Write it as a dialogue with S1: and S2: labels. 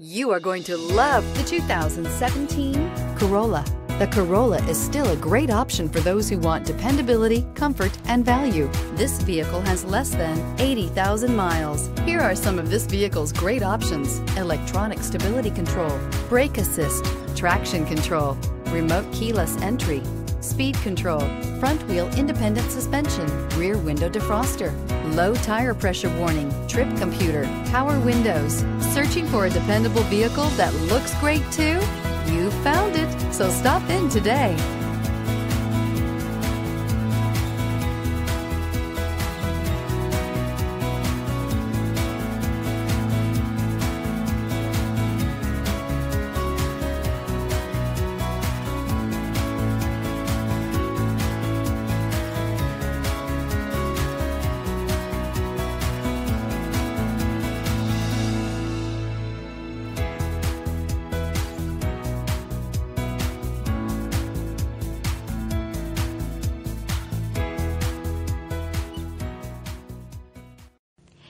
S1: You are going to love the 2017 Corolla. The Corolla is still a great option for those who want dependability, comfort, and value. This vehicle has less than 80,000 miles. Here are some of this vehicle's great options. Electronic stability control, brake assist, traction control, remote keyless entry, speed control, front wheel independent suspension, rear window defroster, low tire pressure warning, trip computer, power windows. Searching for a dependable vehicle that looks great too? You found it, so stop in today.